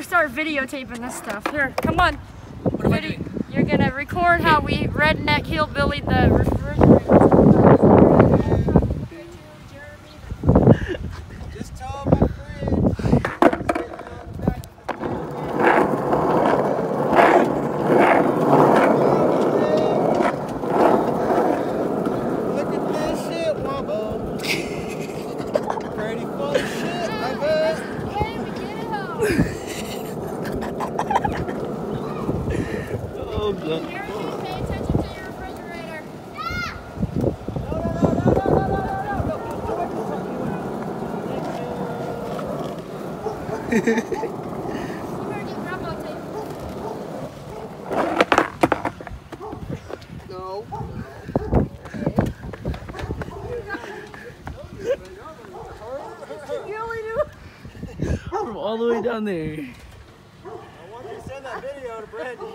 better start videotaping this stuff. Here, come on. What am I doing? You're gonna record how we redneck hillbilly the refrigerator. Just tell them my Look at this shit, Wombo. Pretty fun shit, I bet. Oh god. No. No no no no no no come on table No we do From all the way down there. I want you to send that video to Brandy.